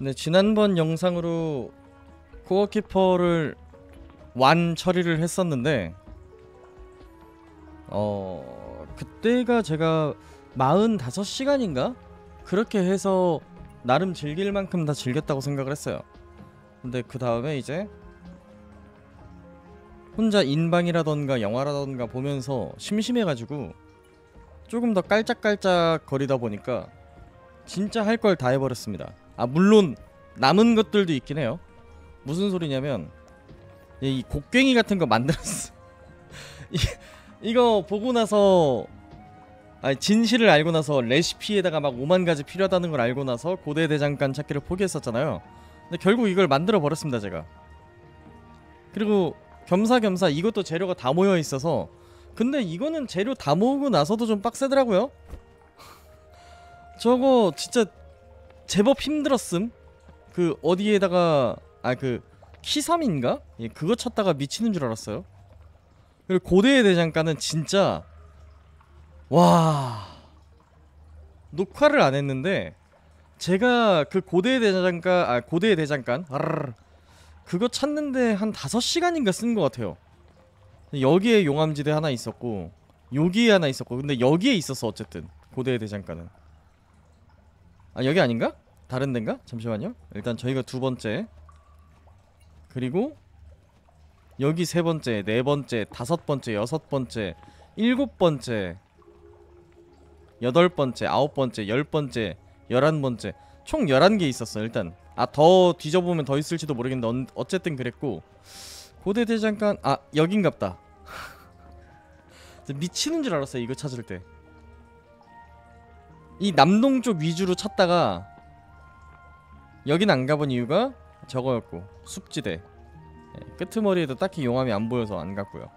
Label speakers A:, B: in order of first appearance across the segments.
A: 네, 지난번 영상으로 코어키퍼를 완 처리를 했었는데 어 그때가 제가 45시간인가 그렇게 해서 나름 즐길 만큼 다 즐겼다고 생각을 했어요. 근데 그 다음에 이제 혼자 인방이라던가 영화라던가 보면서 심심해가지고 조금 더 깔짝깔짝 거리다 보니까 진짜 할 걸 다 해버렸습니다. 아 물론 남은 것들도 있긴 해요. 무슨 소리냐면 이 곡괭이 같은 거 만들었어. 이, 이거 보고 나서 아니 진실을 알고 나서 레시피에다가 막 오만 가지 필요하다는 걸 알고 나서 고대 대장간 찾기를 포기했었잖아요. 근데 결국 이걸 만들어 버렸습니다 제가. 그리고 겸사겸사 이것도 재료가 다 모여 있어서 근데 이거는 재료 다 모으고 나서도 좀 빡세더라고요. 저거 진짜 제법 힘들었음. 그 어디에다가 아 그 키삼인가? 예, 그거 쳤다가 미치는 줄 알았어요. 그리고 고대의 대장간은 진짜 와 녹화를 안 했는데 제가 그 고대의 대장간 아 고대의 대장간 그거 찾는데 한 5시간인가 쓴 것 같아요. 여기에 용암지대 하나 있었고 여기에 하나 있었고 근데 여기에 있었어 어쨌든 고대의 대장간은 아 여기 아닌가? 다른 데인가? 잠시만요. 일단 저희가 두 번째. 그리고 여기 세 번째, 네 번째, 다섯 번째, 여섯 번째, 일곱 번째, 여덟 번째, 아홉 번째, 열 번째, 열한 번째. 총 열한 개 있었어 일단. 아 더 뒤져보면 더 있을지도 모르겠는데 언- 어쨌든 그랬고. 고대 대장간 아 여긴갑다. 미치는 줄 알았어요 이거 찾을 때 이 남동쪽 위주로 찾다가 여긴 안 가본 이유가 저거였고 숲지대. 예, 끄트머리에도 딱히 용암이 안 보여서 안 갔고요.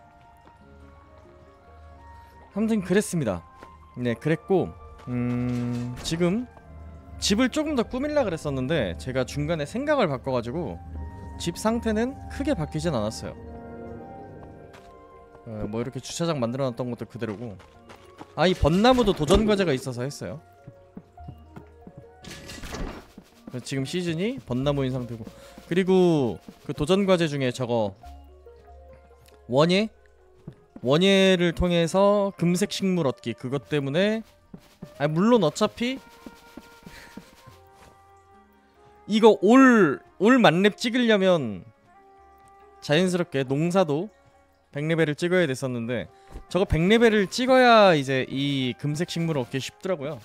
A: 아무튼 그랬습니다. 네 그랬고 음 지금 집을 조금 더 꾸밀라 그랬었는데 제가 중간에 생각을 바꿔가지고 집 상태는 크게 바뀌진 않았어요. 어, 뭐 이렇게 주차장 만들어놨던 것도 그대로고. 아 이 벚나무도 도전 과제가 있어서 했어요 지금 시즌이 벚나무인 상태고. 그리고 그 도전 과제 중에 저거 원예? 원예를 통해서 금색 식물 얻기. 그것 때문에 아 물론 어차피 이거 올 올 만렙 찍으려면 자연스럽게 농사도 100레벨을 찍어야 됐었는데 저거 100레벨을 찍어야 이제 이 금색 식물을 얻기 쉽더라고요.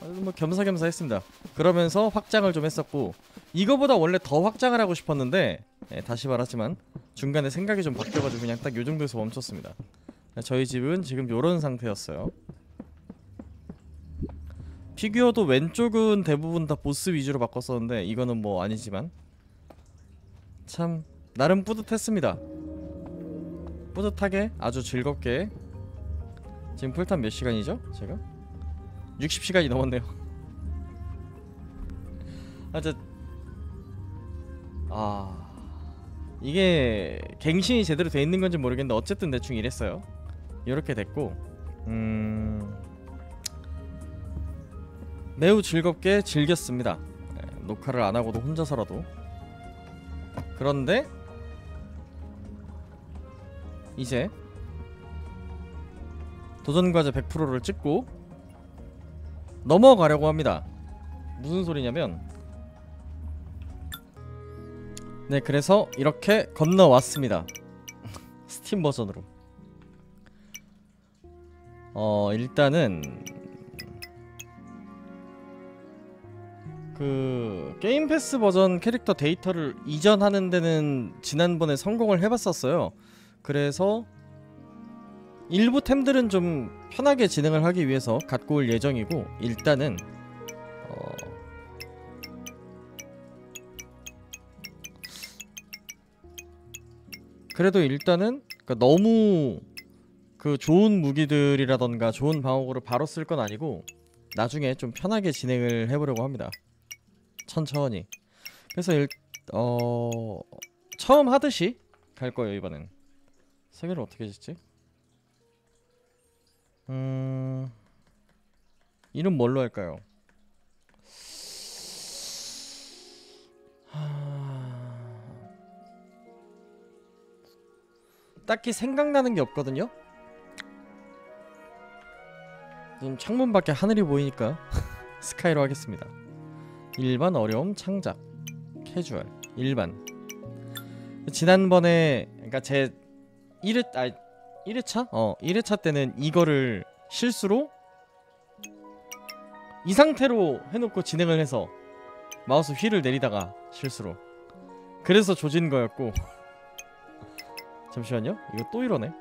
A: 아, 뭐 겸사겸사 했습니다. 그러면서 확장을 좀 했었고 이거보다 원래 더 확장을 하고 싶었는데 예, 다시 말하지만 중간에 생각이 좀 바뀌어가지고 그냥 딱 요 정도에서 멈췄습니다. 저희 집은 지금 요런 상태였어요. 피규어도 왼쪽은 대부분 다 보스 위주로 바꿨었는데 이거는 뭐 아니지만 참 나름 뿌듯했습니다. 뿌듯하게 아주 즐겁게 지금 풀탄 몇 시간이죠? 제가 60시간이 넘었네요. 아, 저... 아... 이게 갱신이 제대로 돼 있는 건지 모르겠는데 어쨌든 대충 이랬어요. 이렇게 됐고 음... 매우 즐겁게 즐겼습니다. 네, 녹화를 안 하고도 혼자서라도 그런데 이제 도전 과제 100%를 찍고 넘어가려고 합니다. 무슨 소리냐면 네 그래서 이렇게 건너왔습니다. 스팀 버전으로 어 일단은 그 게임 패스 버전 캐릭터 데이터를 이전하는 데는 지난번에 성공을 해봤었어요. 그래서 일부 템들은 좀 편하게 진행을 하기 위해서 갖고 올 예정이고 일단은 어 그래도 일단은 그러니까 너무 그 좋은 무기들이라던가 좋은 방어구를 바로 쓸 건 아니고 나중에 좀 편하게 진행을 해보려고 합니다. 천천히. 그래서 일, 어 처음 하듯이 갈 거예요 이번엔. 세계를 어떻게 짓지? 음, 이름 뭘로 할까요? 하... 딱히 생각나는 게 없거든요? 지금 창문 밖에 하늘이 보이니까 스카이로 하겠습니다 일반 어려움 창작 캐주얼 일반 지난번에 그러니까 제 1회 아 1회차? 어 1회차 때는 이거를 실수로 이 상태로 해놓고 진행을 해서 마우스 휠을 내리다가 실수로. 그래서 조진 거였고. 잠시만요. 이거 또 이러네.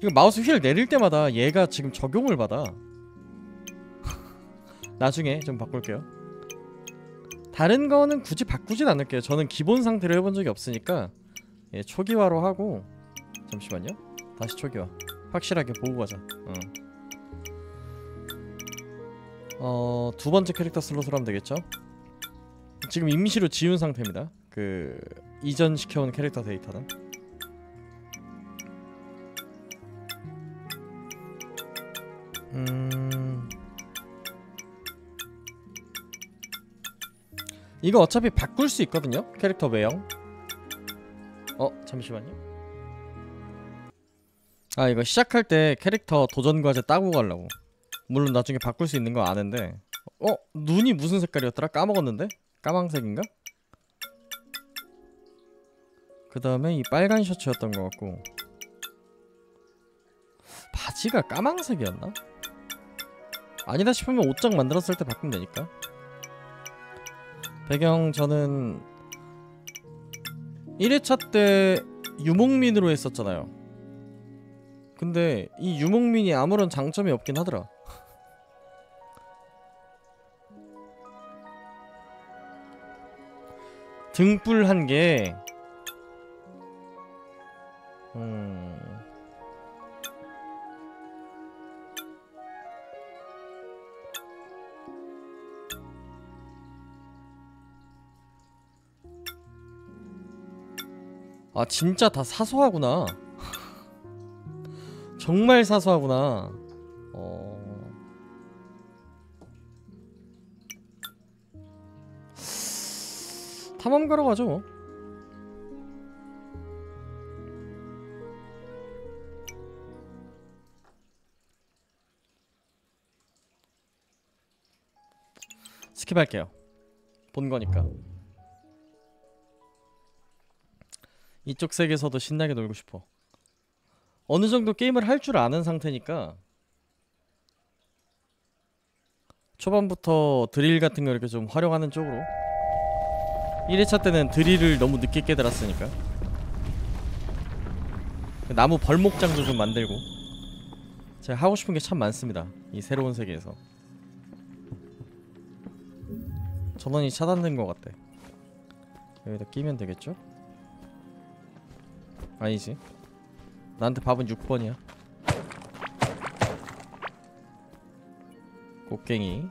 A: 이거 마우스 휠 내릴 때마다 얘가 지금 적용을 받아. 나중에 좀 바꿀게요 다른 거는 굳이 바꾸진 않을게요 저는 기본 상태로 해본 적이 없으니까 예, 초기화로 하고 잠시만요 다시 초기화 확실하게 보고 가자 어. 어, 두 번째 캐릭터 슬롯으로 하면 되겠죠? 지금 임시로 지운 상태입니다. 그 이전 시켜온 캐릭터 데이터는. 음. 이거 어차피 바꿀 수 있거든요. 캐릭터 외형. 어, 잠시만요. 아, 이거 시작할 때 캐릭터 도전 과제 따고 가려고. 물론 나중에 바꿀 수 있는 거 아는데 어? 눈이 무슨 색깔이었더라? 까먹었는데? 까망색인가? 그 다음에 이 빨간 셔츠였던 것 같고 바지가 까망색이었나? 아니다 싶으면 옷장 만들었을 때 바꾸면 되니까 배경 저는 1회차 때 유목민으로 했었잖아요 근데 이 유목민이 아무런 장점이 없긴 하더라 등불 한 개. 음. 아 진짜 다 사소하구나. 정말 사소하구나. 어. 탐험가러 가죠 뭐. 스킵할게요. 본 거니까. 이쪽 세계에서도 신나게 놀고 싶어. 어느 정도 게임을 할 줄 아는 상태니까 초반부터 드릴 같은 거 이렇게 좀 활용하는 쪽으로. 1회차 때는 드릴을 너무 늦게 깨달았으니까. 나무 벌목장도 좀 만들고. 제가 하고 싶은 게 참 많습니다 이 새로운 세계에서. 전원이 차단된 것 같대 여기다 끼면 되겠죠? 아니지. 나한테 밥은 6번이야. 곡괭이.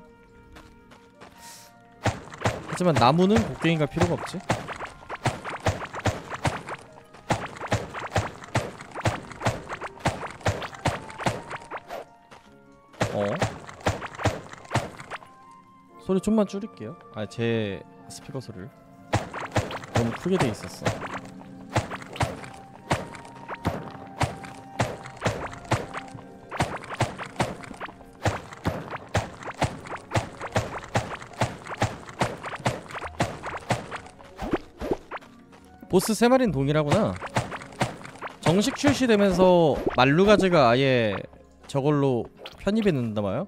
A: 하지만 나무는 곡괭이 갈 필요가 없지. 어? 소리 좀만 줄일게요. 아 제 스피커 소리를. 너무 크게 돼 있었어 보스 세 마리는 동일하구나. 정식 출시되면서 말루가즈가 아예 저걸로 편입이 된다마요.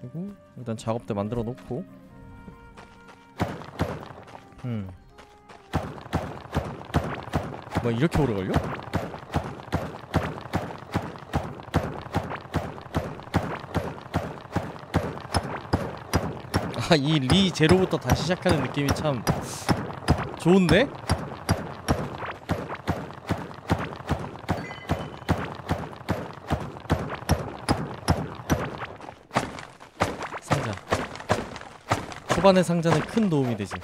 A: 그리고 일단 작업대 만들어 놓고. 음. 뭐 이렇게 오래 걸려? 아이 리 제로부터 다시 시작하는 느낌이 참 좋은데? 상자 초반의 상자는 큰 도움이 되지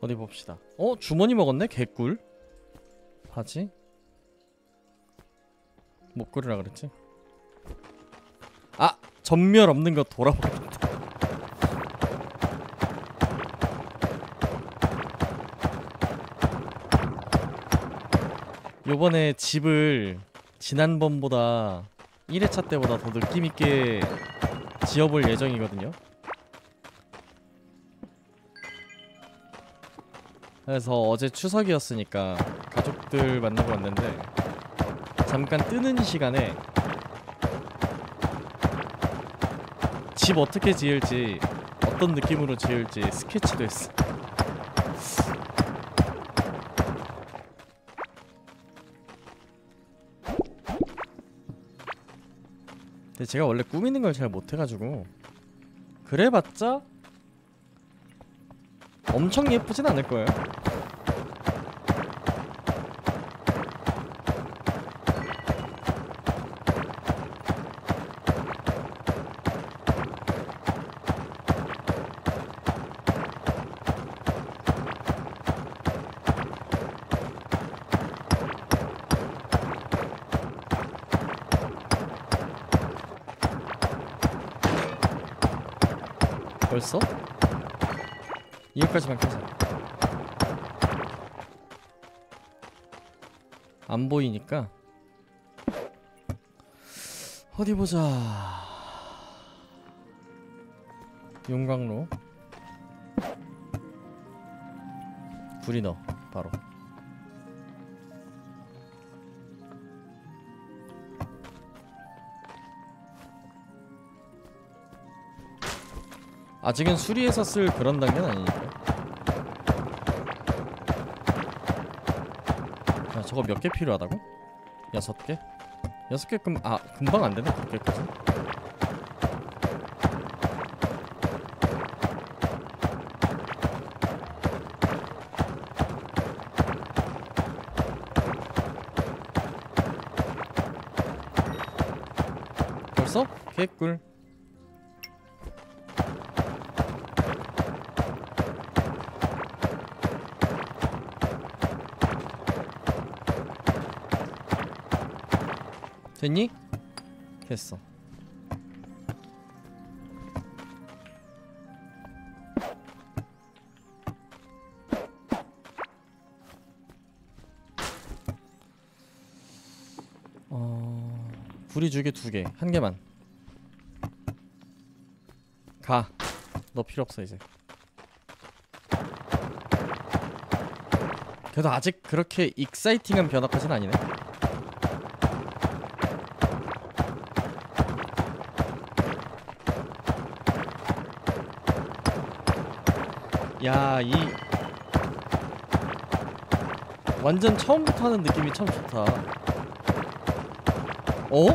A: 어디 봅시다. 어 주머니 먹었네 개꿀. 바지. 목걸이라 그랬지. 아 전멸 없는 거 돌아보겠다. 요번에 집을 지난번보다 1회차 때보다 더 느낌있게 지어볼 예정이거든요 그래서 어제 추석이었으니까 가족들 만나고 왔는데 잠깐 뜨는 시간에 집 어떻게 지을지 어떤 느낌으로 지을지 스케치도 했어 근데 제가 원래 꾸미는 걸 잘 못해가지고 그래봤자 엄청 예쁘진 않을 거예요. 벌써? 이거까지만 켜자. 안 보이니까 어디 보자. 용광로 불이 넣어 바로. 아직은 수리해서 쓸 그런 단계는 아니니까. 야, 저거 몇 개 필요하다고? 여섯 개? 여섯 개 금, 아, 금방 안 되네, 몇 개까지. 벌써? 개꿀. 됐니? 됐어. 어... 불이 주게 두 개, 한 개만. 가. 너 필요 없어 이제. 그래도 아직 그렇게 익사이팅한 변화까지는 아니네. 야, 이 완전 처음부터 하는 느낌이 참 좋다. 어?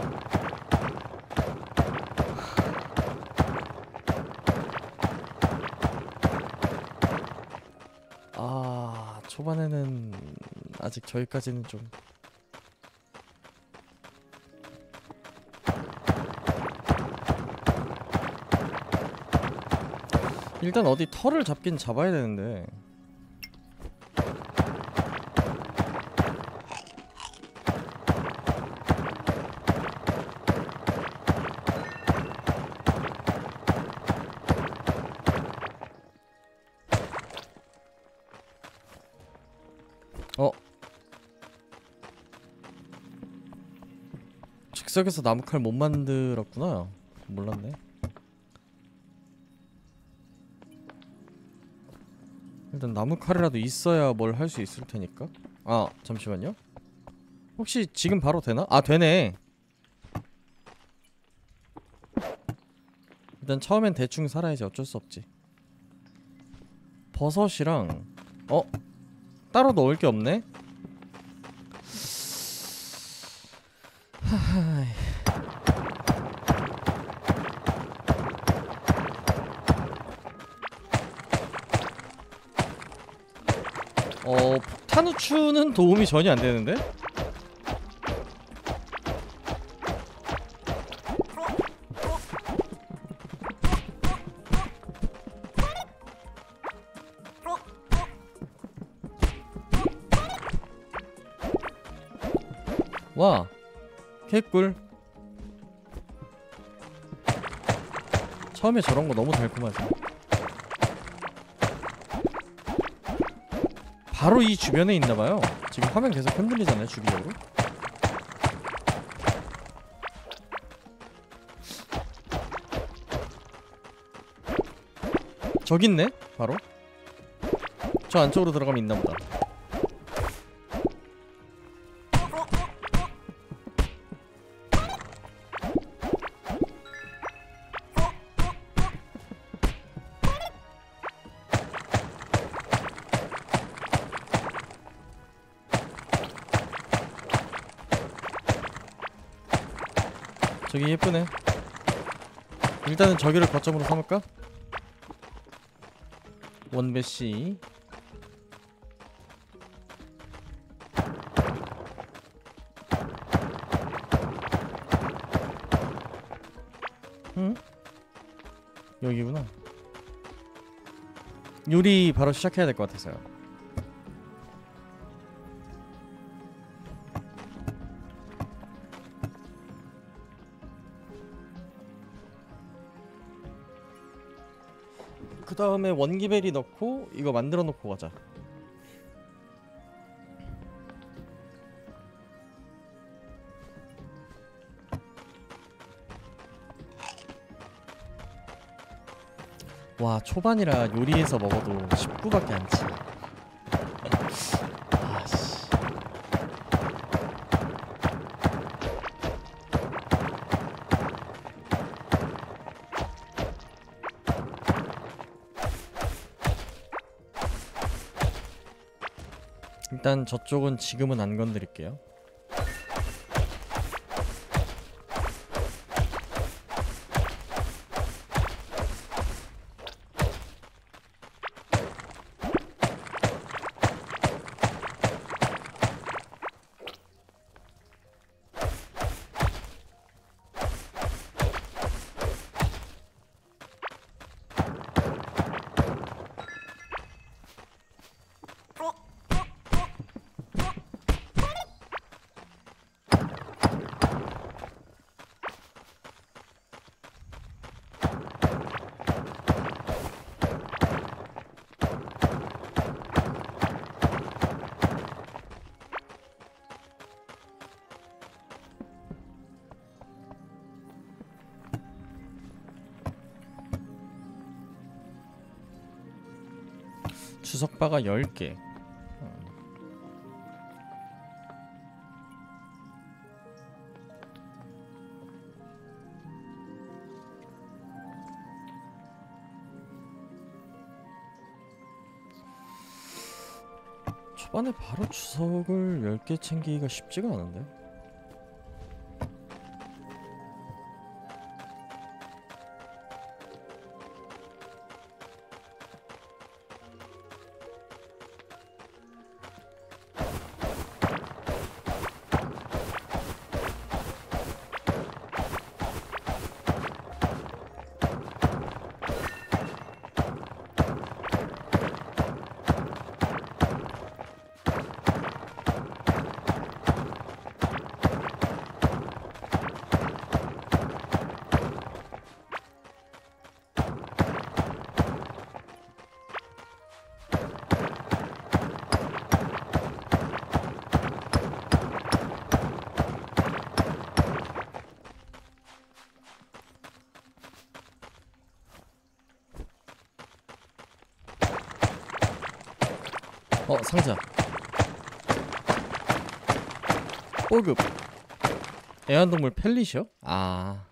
A: 아, 초반에는 아직 저기까지는 좀 일단 어디 털을 잡긴 잡아야 되는데. 어? 즉석에서 나무칼 못 만들었구나. 몰랐네 일단 나무 칼이라도 있어야 뭘 할 수 있을 테니까. 아 잠시만요. 혹시 지금 바로 되나? 아 되네. 일단 처음엔 대충 살아야지 어쩔 수 없지. 버섯이랑 어 따로 넣을 게 없네. 추는 도움이 전혀 안 되는데? 와 개꿀 처음에 저런 거 너무 달콤하지 바로 이 주변에 있나봐요. 지금 화면 계속 흔들리잖아요 주기적으로. 저기 있네 바로. 저 안쪽으로 들어가면 있나보다 저기 예쁘네 일단은 저기를 거점으로 삼을까? 원배씨 응? 여기구나 요리 바로 시작해야 될 것 같아서요 그 다음에 원기베리 넣고 이거 만들어 놓고 가자 와 초반이라 요리해서 먹어도 19밖에 안 치. 일단 저쪽은 지금은 안 건드릴게요. 바가 10개. 초반에 바로 주석을 10개 챙기기가 쉽지가 않은데. 상자 뽀급 애완동물 펠리셔? 아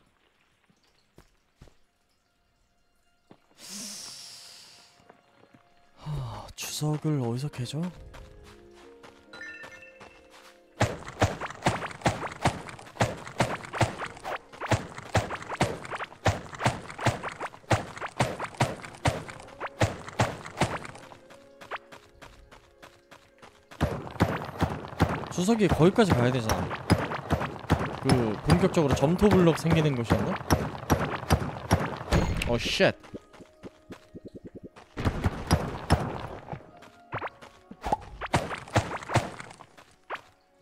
A: 하, 주석을 어디서 캐죠? 주석이 거기까지 가야 되잖아. 그 본격적으로 점토 블럭 생기는 곳이었나? 어 shit.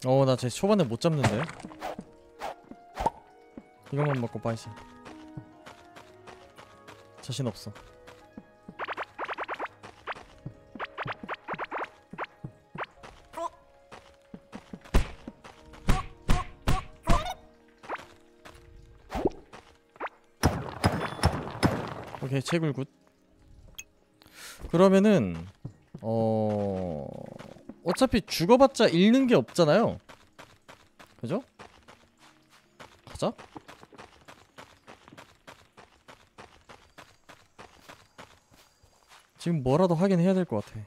A: 어나제 초반에 못 잡는데 이것만 먹고 빠질 자신 없어 오케이 채굴 good. 그러면은 어 어차피 죽어봤자 잃는 게 없잖아요. 그죠? 가자. 지금 뭐라도 하긴 해야 될 것 같아.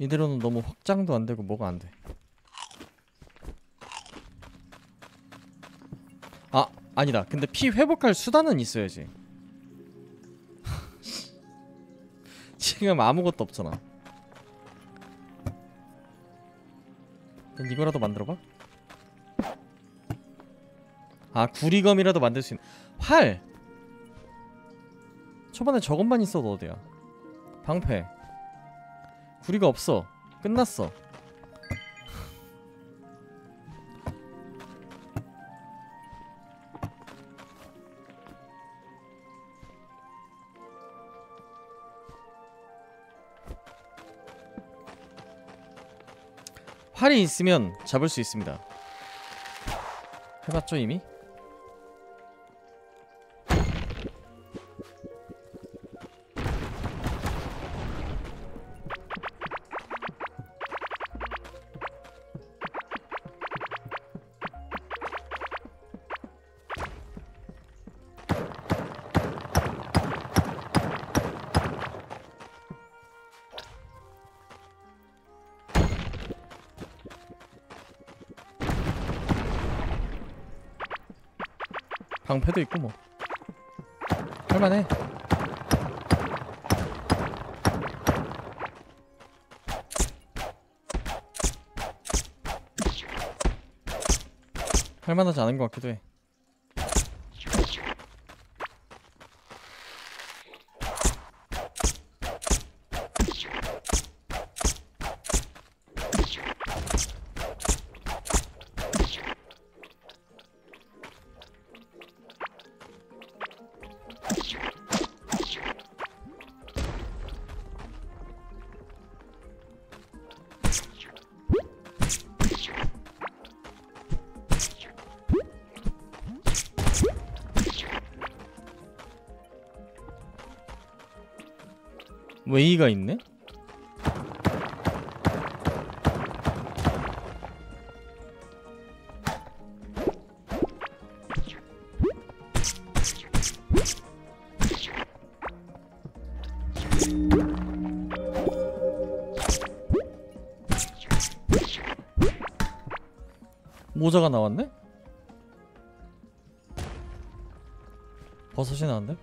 A: 이대로는 너무 확장도 안 되고 뭐가 안돼 아 아니다. 근데 피 회복할 수단은 있어야지. 지금 아무것도 없잖아. 이거라도 만들어봐? 아 구리검이라도 만들 수 있는 활! 초반에 저것만 있어도 어디야? 방패. 구리가 없어. 끝났어 활이 있으면 잡을 수 있습니다 해봤죠 이미? 방패도 있고 뭐. 할만해. 할만하지 않은 것 같기도 해 웨이가 있네? 모자가 나왔네? 버섯이 나왔네?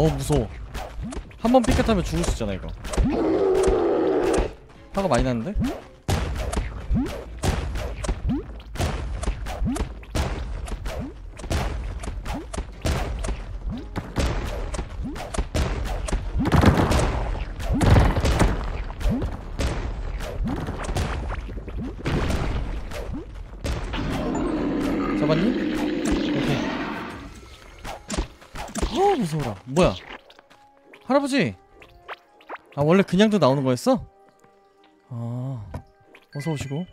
A: 어 무서워. 한 번 삐끗하면 죽을 수 있잖아 이거. 화가 많이 나는데? 무서워라 뭐야 할아버지 아 원래 그냥도 나오는 거였어? 아 어서 오시고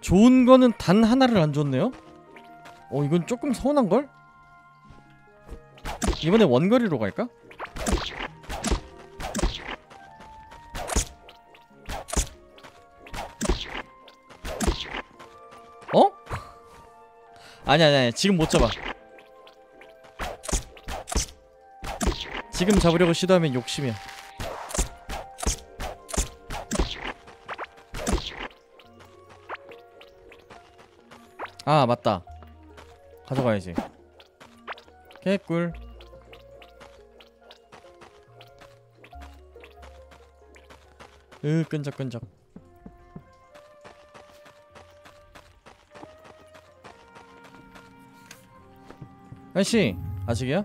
A: 좋은 거는 단 하나를 안 줬네요? 어 이건 조금 서운한걸? 이번에 원거리로 갈까? 아니 아니 아니. 지금 못 잡아. 지금 잡으려고 시도하면 욕심이야. 아 맞다. 가져가야지. 개꿀. 으 끈적끈적 아저씨 아직이야?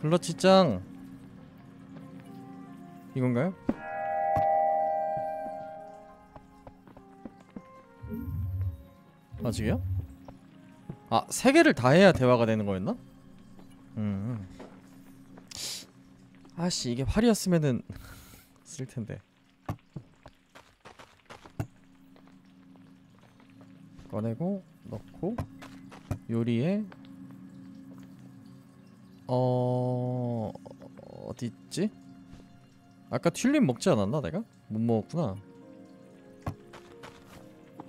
A: 클러치 짱 이건가요? 아직이야? 아, 세 개를 다 해야 대화가 되는 거였나? 음. 아씨, 이게 활이었으면은 쓸 텐데. 꺼내고 넣고 요리에 어 어디 있지? 아까 튤립 먹지 않았나 내가? 못 먹었구나.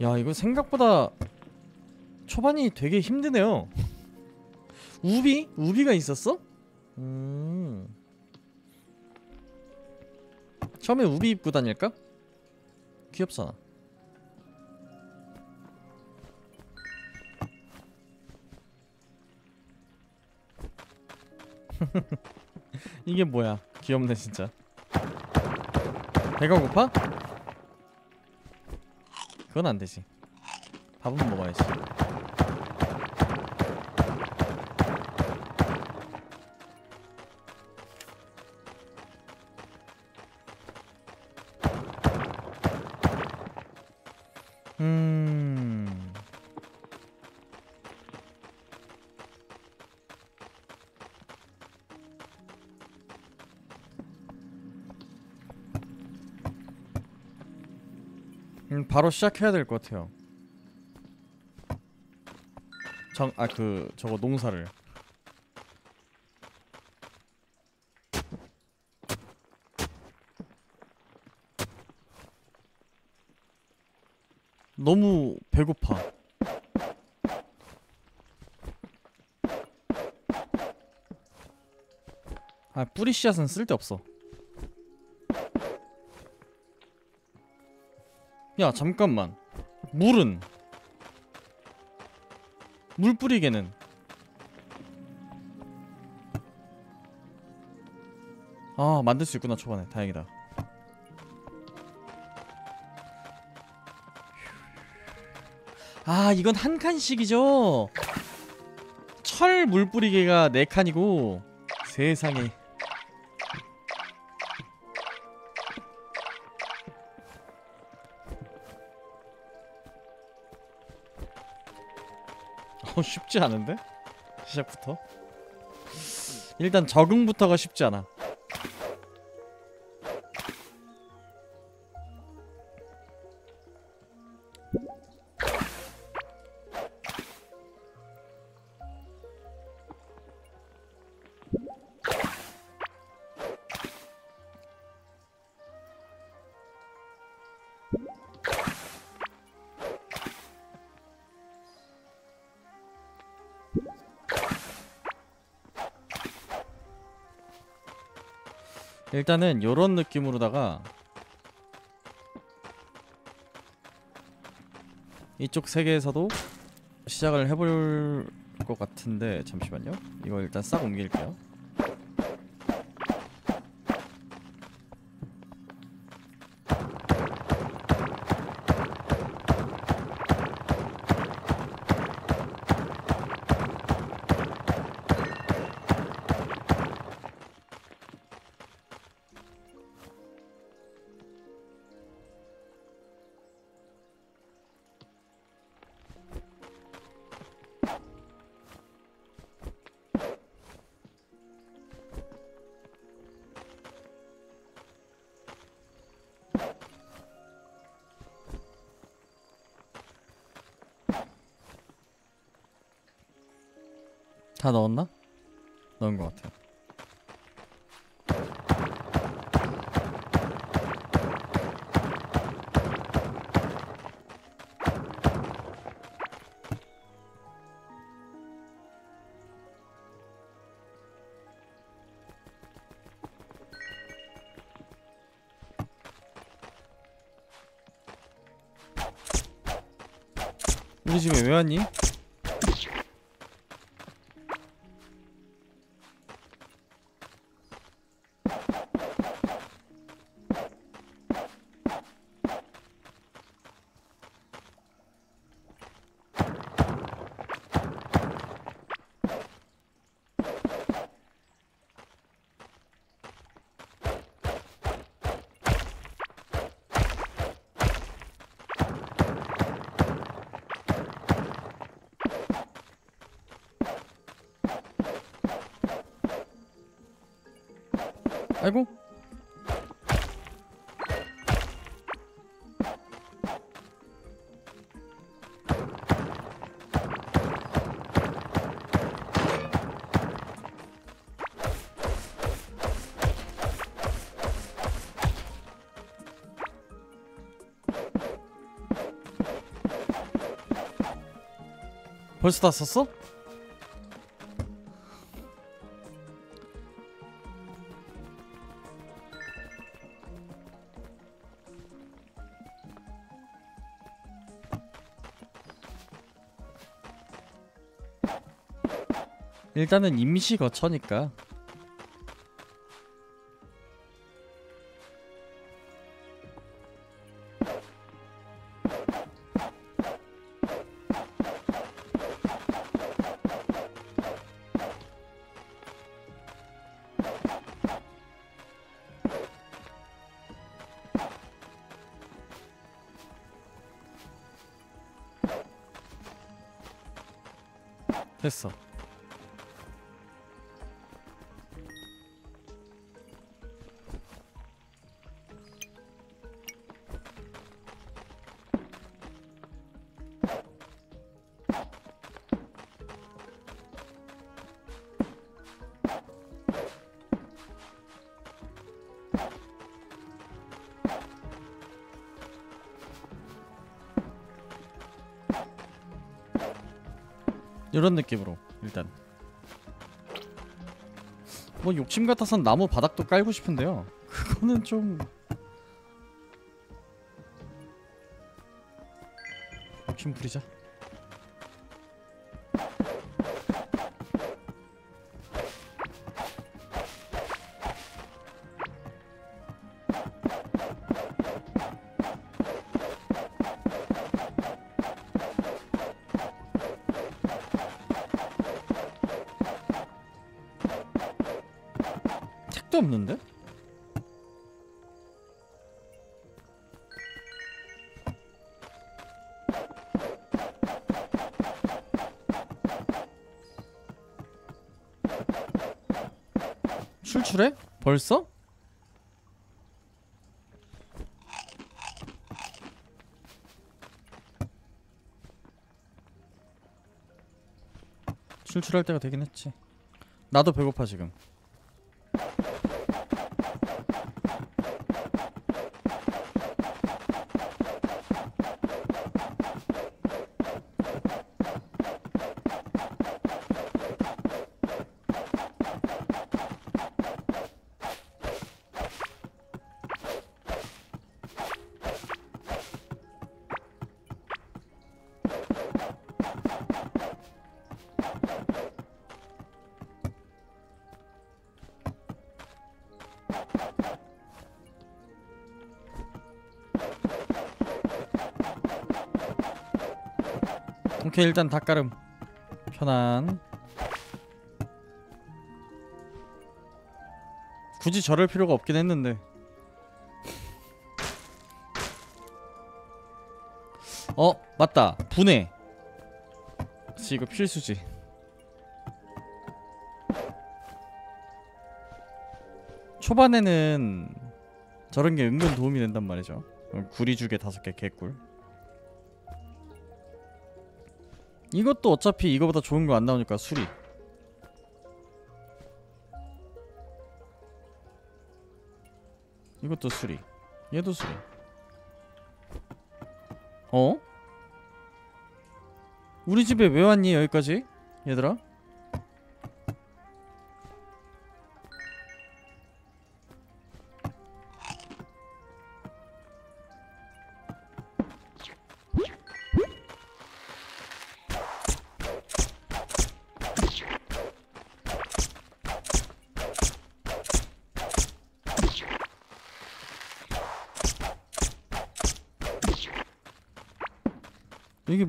A: 야 이거 생각보다 초반이 되게 힘드네요. 우비? 우비가 있었어? 음. 처음에 우비 입고 다닐까? 귀엽잖아. 이게 뭐야? 귀엽네 진짜. 배가 고파? 그건 안 되지. 밥은 먹어야지. 음. 음, 바로 시작해야 될 것 같아요. 정, 아, 그, 저거 농사를. 너무 배고파. 아, 뿌리 씨앗은 쓸데없어. 야, 잠깐만. 물은? 물 뿌리개는? 아 만들 수 있구나 초반에. 다행이다. 아 이건 한 칸씩이죠? 철 물 뿌리개가 네 칸이고 세상에 쉽지 않은데? 시작부터 일단 적응부터가 쉽지 않아 일단은 요런 느낌으로다가 이쪽 세계에서도 시작을 해볼 것 같은데 잠시만요. 이거 일단 싹 옮길게요 다 넣었나? 넣은 것 같아요. 우리 집에 왜 왔니? 아이고 벌써 다 썼어? 일단은 임시 거처니까 이런 느낌으로 일단. 뭐 욕심 같아선 나무 바닥도 깔고 싶은데요. 그거는 좀. 욕심 부리자 벌써? 출출할 때가 되긴 했지 나도 배고파 지금 오케이 일단 닭가름 편안. 굳이 저럴 필요가 없긴 했는데. 어 맞다. 분해. 그치 이거 필수지. 초반에는 저런 게 은근 도움이 된단 말이죠. 어, 구리죽에 다섯 개 개꿀 이것도 어차피 이거보다 좋은 거 안 나오니까 수리 이것도 수리 얘도 수리 어? 우리 집에 왜 왔니 여기까지? 얘들아?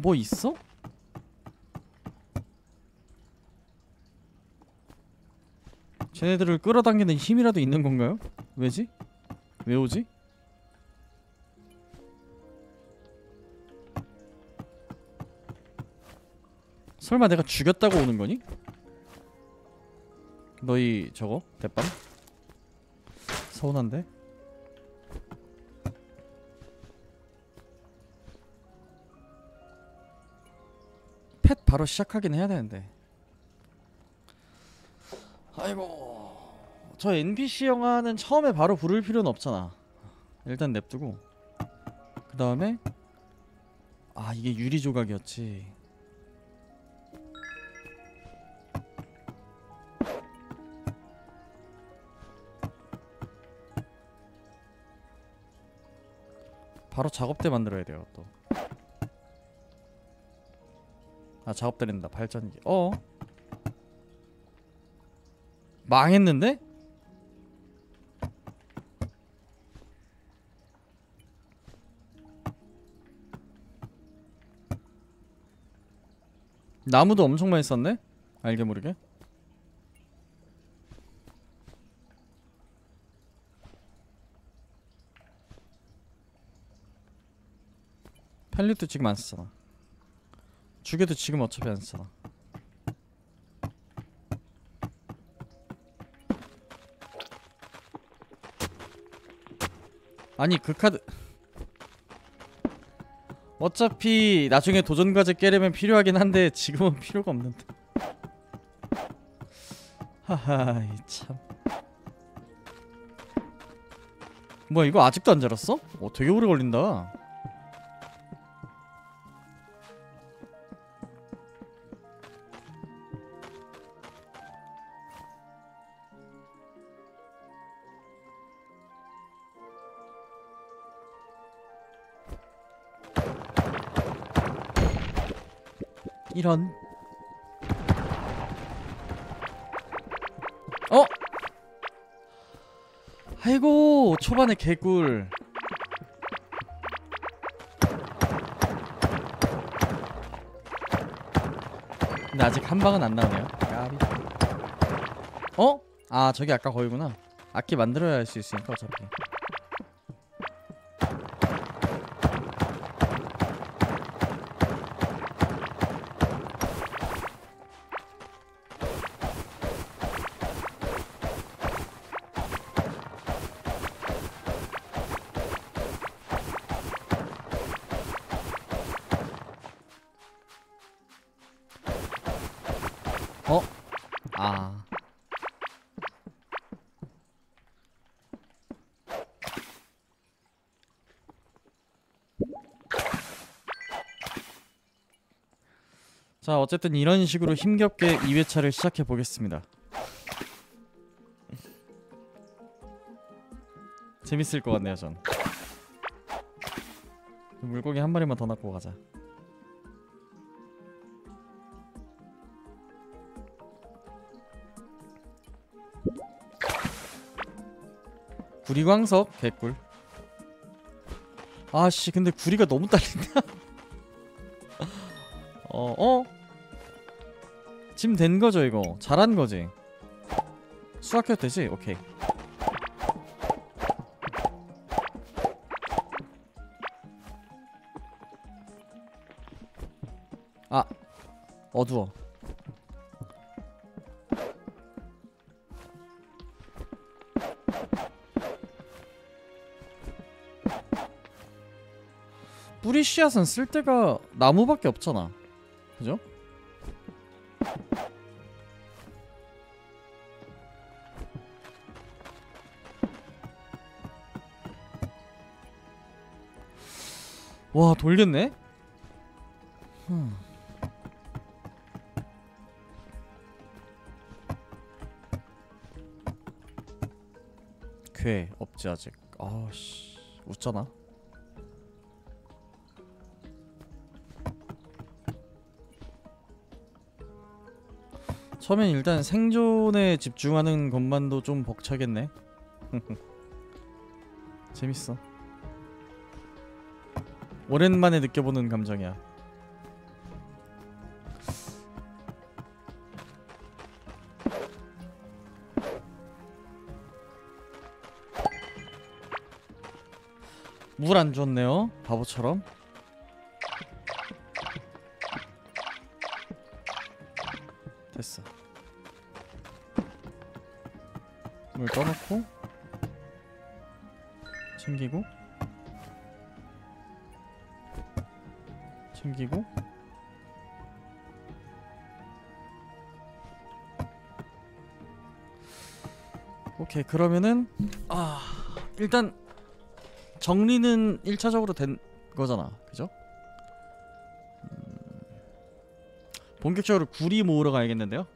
A: 뭐 있어? 쟤네들을 끌어당기는 힘이라도 있는 건가요? 왜지? 왜 오지? 설마 내가 죽였다고 오는 거니? 너희 저거 대빵? 서운한데? 바로 시작하긴 해야 되는데. 아이고 저 NPC 영화는 처음에 바로 부를 필요는 없잖아. 일단 냅두고. 그 다음에 아 이게 유리 조각이었지. 바로 작업대 만들어야 돼요 또 아 작업대 낸다. 발전기. 어? 망했는데? 나무도 엄청 많이 썼네? 알게 모르게. 펠릿도 지금 안 쓰잖아 죽여도 지금 어차피 안 쓰잖아 아니 그 카드. 어차피 나중에 도전 과제 깨려면 필요하긴 한데 지금은 필요가 없는데. 하하 참. 뭐야 이거 아직도 안 자랐어? 어 되게 오래 걸린다 이런. 어? 아이고 초반에 개꿀. 근데 아직 한 방은 안 나오네요. 까비 어? 아 저기 아까 거기구나. 악기 만들어야 할 수 있으니까 어차피 자, 어쨌든 이런 식으로 힘겹게 2회차를 시작해 보겠습니다. 재밌을 것 같네요, 전. 물고기 한 마리만 더 낳고 가자. 구리광석 개꿀 아씨 근데 구리가 너무 딸린다 어 어? 지금 된 거죠 이거 잘한 거지 수학해도 되지? 오케이 아 어두워 뿌리 씨앗은 쓸 데가 나무밖에 없잖아. 그죠? 와 돌렸네? 괴 없지 아직 아씨 웃잖아 처음엔 일단 생존에 집중하는 것만도 좀 벅차겠네. 재밌어. 오랜만에 느껴보는 감정이야. 물 안 줬네요 바보처럼 그러면은 아 일단 정리는 1차적으로 된 거잖아. 그죠? 음, 본격적으로 구리 모으러 가야겠는데요